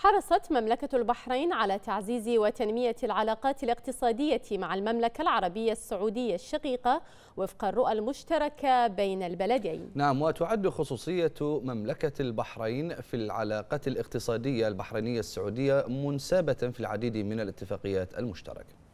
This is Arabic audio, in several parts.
حرصت مملكة البحرين على تعزيز وتنمية العلاقات الاقتصادية مع المملكة العربية السعودية الشقيقة وفق الرؤى المشتركة بين البلدين. نعم وتعد خصوصية مملكة البحرين في العلاقات الاقتصادية البحرينية السعودية منسابة في العديد من الاتفاقيات المشتركة.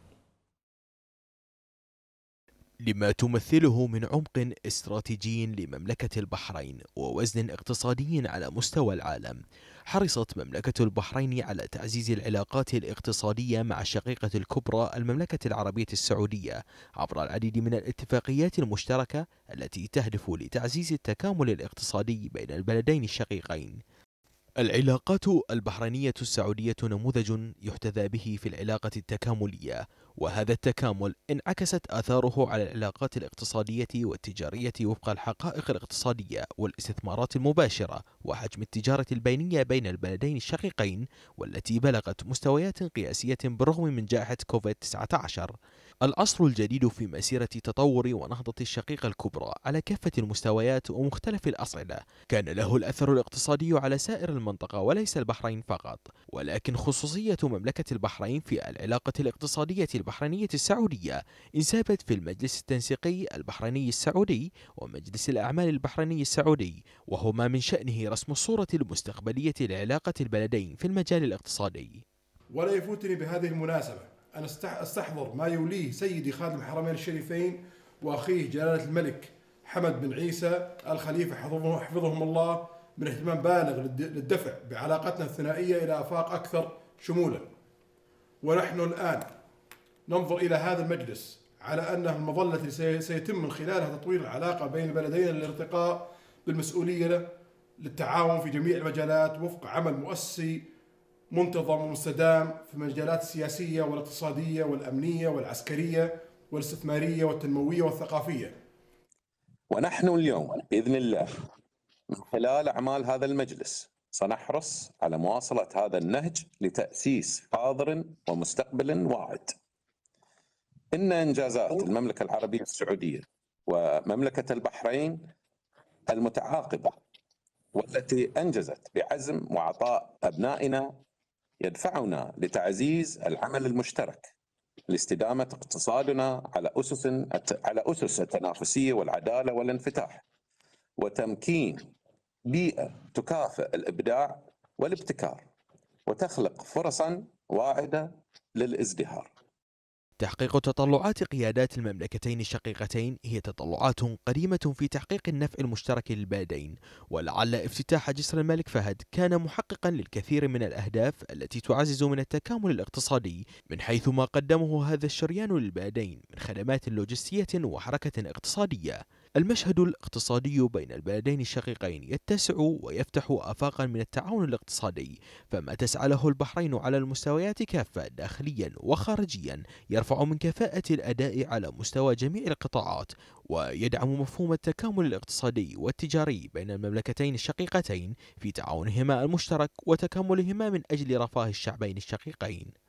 لما تمثله من عمق استراتيجي لمملكة البحرين ووزن اقتصادي على مستوى العالم. حرصت مملكة البحرين على تعزيز العلاقات الاقتصادية مع الشقيقة الكبرى المملكة العربية السعودية عبر العديد من الاتفاقيات المشتركة التي تهدف لتعزيز التكامل الاقتصادي بين البلدين الشقيقين. العلاقات البحرينية السعودية نموذج يحتذى به في العلاقة التكاملية وهذا التكامل انعكست آثاره على العلاقات الاقتصادية والتجارية وفق الحقائق الاقتصادية والاستثمارات المباشرة وحجم التجارة البينية بين البلدين الشقيقين والتي بلغت مستويات قياسية بالرغم من جائحة كوفيد-19 العصر الجديد في مسيرة تطور ونهضة الشقيقة الكبرى على كافة المستويات ومختلف الأصعدة. كان له الأثر الاقتصادي على سائر المنطقة وليس البحرين فقط ولكن خصوصية مملكة البحرين في العلاقة الاقتصادية البحرينية السعودية. انسابت في المجلس التنسيقي البحريني السعودي ومجلس الأعمال البحريني السعودي وهما من شأنه رسم الصورة المستقبلية لعلاقة البلدين في المجال الاقتصادي. ولا يفوتني بهذه المناسبة أن أستحضر ما يوليه سيدي خادم الحرمين الشريفين وأخيه جلالة الملك حمد بن عيسى الخليفة حفظهم الله من اهتمام بالغ للدفع بعلاقتنا الثنائية إلى آفاق أكثر شمولا. ونحن الآن ننظر إلى هذا المجلس على أنه المظلة التي سيتم من خلالها تطوير العلاقة بين البلدين للارتقاء بالمسؤولية للتعاون في جميع المجالات وفق عمل مؤسسي منتظم ومستدام في المجالات السياسية والاقتصادية والأمنية والعسكرية والاستثمارية والتنموية والثقافية. ونحن اليوم بإذن الله من خلال أعمال هذا المجلس سنحرص على مواصلة هذا النهج لتأسيس حاضر ومستقبل واعد. إن إنجازات المملكة العربية السعودية ومملكة البحرين المتعاقبة والتي أنجزت بعزم وعطاء أبنائنا يدفعنا لتعزيز العمل المشترك لاستدامة اقتصادنا على أسس على أسس التنافسية والعدالة والانفتاح وتمكين بيئة تكافئ الإبداع والابتكار وتخلق فرصا واعدة للإزدهار. تحقيق تطلعات قيادات المملكتين الشقيقتين هي تطلعات قديمة في تحقيق النفع المشترك للبلدين. ولعل افتتاح جسر الملك فهد كان محققا للكثير من الأهداف التي تعزز من التكامل الاقتصادي من حيث ما قدمه هذا الشريان للبلدين من خدمات لوجستية وحركة اقتصادية. المشهد الاقتصادي بين البلدين الشقيقين يتسع ويفتح آفاقا من التعاون الاقتصادي فما تسعى له البحرين على المستويات كافة داخليا وخارجيا يرفع من كفاءة الأداء على مستوى جميع القطاعات ويدعم مفهوم التكامل الاقتصادي والتجاري بين المملكتين الشقيقتين في تعاونهما المشترك وتكاملهما من أجل رفاه الشعبين الشقيقين.